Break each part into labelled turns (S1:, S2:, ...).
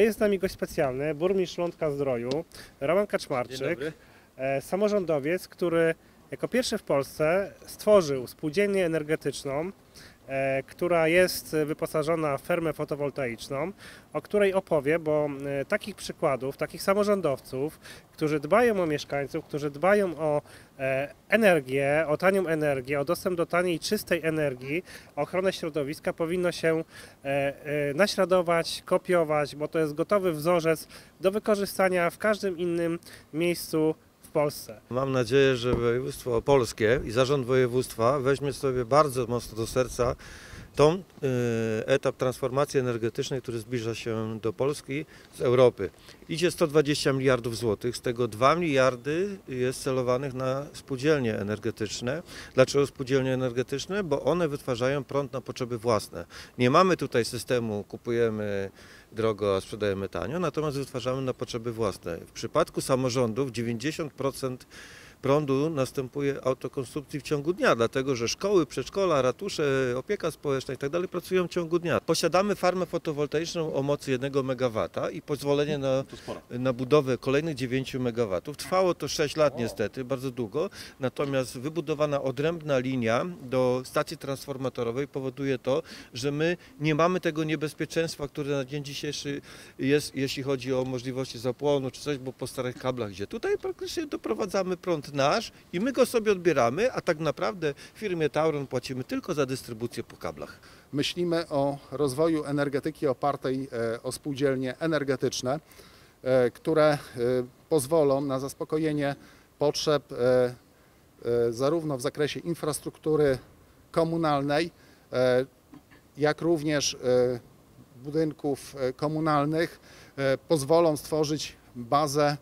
S1: Jest z nami gość specjalny, burmistrz Lądka Zdroju, Roman Kaczmarczyk, e, samorządowiec, który jako pierwszy w Polsce stworzył spółdzielnię energetyczną, która jest wyposażona w fermę fotowoltaiczną, o której opowie, bo e, takich przykładów, takich samorządowców, którzy dbają o mieszkańców, którzy dbają o e, energię, o tanią energię, o dostęp do taniej, czystej energii, ochronę środowiska, powinno się e, e, naśladować, kopiować, bo to jest gotowy wzorzec do wykorzystania w każdym innym miejscu Polsce.
S2: Mam nadzieję, że województwo opolskie i zarząd województwa weźmie sobie bardzo mocno do serca tą y, etap transformacji energetycznej, który zbliża się do Polski z Europy. Idzie 120 miliardów złotych, z tego 2 miliardy jest celowanych na spółdzielnie energetyczne. Dlaczego spółdzielnie energetyczne? Bo one wytwarzają prąd na potrzeby własne. Nie mamy tutaj systemu kupujemy drogo, a sprzedajemy tanio, natomiast wytwarzamy na potrzeby własne. W przypadku samorządów 90% prądu następuje autokonsumpcji w ciągu dnia, dlatego że szkoły, przedszkola, ratusze, opieka społeczna i tak dalej pracują w ciągu dnia. Posiadamy farmę fotowoltaiczną o mocy 1 MW i pozwolenie na, na budowę kolejnych 9 MW. Trwało to 6 lat niestety, bardzo długo, natomiast wybudowana odrębna linia do stacji transformatorowej powoduje to, że my nie mamy tego niebezpieczeństwa, które na dzień dzisiejszy jest, jeśli chodzi o możliwości zapłonu czy coś, bo po starych kablach, gdzie tutaj praktycznie doprowadzamy prąd nasz i my go sobie odbieramy, a tak naprawdę firmie Tauron płacimy tylko za dystrybucję po kablach.
S3: myślimy o rozwoju energetyki opartej e, o spółdzielnie energetyczne, e, które e, pozwolą na zaspokojenie potrzeb zarówno w zakresie infrastruktury komunalnej, jak również budynków komunalnych, pozwolą stworzyć bazę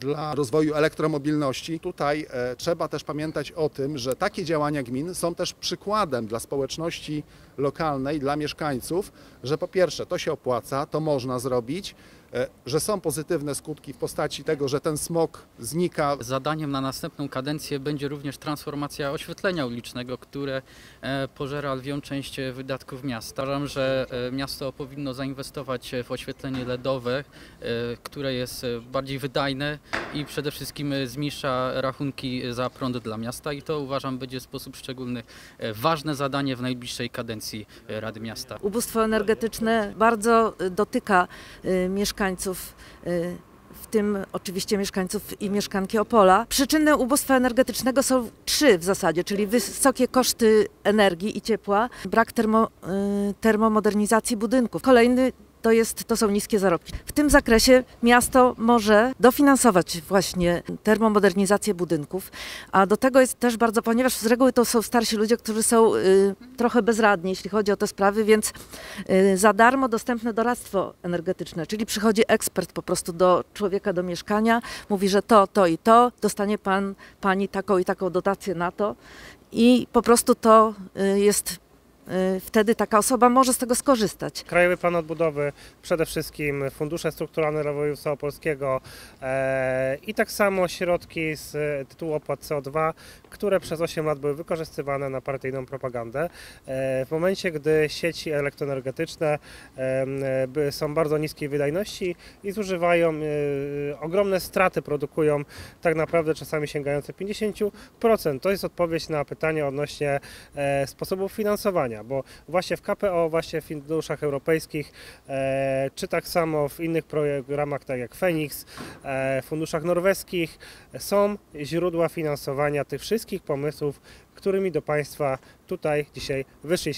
S3: dla rozwoju elektromobilności. Tutaj e, trzeba też pamiętać o tym, że takie działania gmin są też przykładem dla społeczności lokalnej, dla mieszkańców, że po pierwsze to się opłaca, to można zrobić, e, że są pozytywne skutki w postaci tego, że ten smog znika,
S4: Zadaniem na następną kadencję będzie również transformacja oświetlenia ulicznego, które e, pożera lwią część e, wydatków miasta. Uważam, że e, miasto powinno zainwestować w oświetlenie LEDowe, e, które jest e, bardziej wydajne i przede wszystkim e, zmniejsza rachunki za prąd dla miasta i to uważam będzie w sposób szczególny e, ważne zadanie w najbliższej kadencji e, Rady Miasta.
S5: Ubóstwo energetyczne bardzo y, dotyka mieszkańców, w tym oczywiście mieszkańców i mieszkanki Opola. Przyczyny ubóstwa energetycznego są trzy w zasadzie, czyli wysokie koszty energii i ciepła, brak termo, termomodernizacji budynków. Kolejny to, jest, to są niskie zarobki. W tym zakresie miasto może dofinansować właśnie termomodernizację budynków, a do tego jest też bardzo, ponieważ z reguły to są starsi ludzie, którzy są y, trochę bezradni, jeśli chodzi o te sprawy, więc y, za darmo dostępne doradztwo energetyczne, czyli przychodzi ekspert po prostu do człowieka, do mieszkania, mówi, że to, to i to, dostanie pan, pani taką i taką dotację na to i po prostu to y, jest, wtedy taka osoba może z tego skorzystać.
S1: Krajowy Plan Odbudowy, przede wszystkim fundusze strukturalne dla województwa opolskiego e, i tak samo środki z tytułu opłat CO2, które przez 8 lat były wykorzystywane na partyjną propagandę. E, w momencie, gdy sieci elektroenergetyczne e, są bardzo niskiej wydajności i zużywają e, ogromne straty, produkują tak naprawdę czasami sięgające 50%. To jest odpowiedź na pytanie odnośnie e, sposobów finansowania, bo właśnie w KPO, właśnie w funduszach europejskich, e, czy tak samo w innych programach, tak jak Fenix, e, funduszach norweskich, są źródła finansowania tych wszystkich pomysłów, którymi do Państwa tutaj dzisiaj wyszliśmy.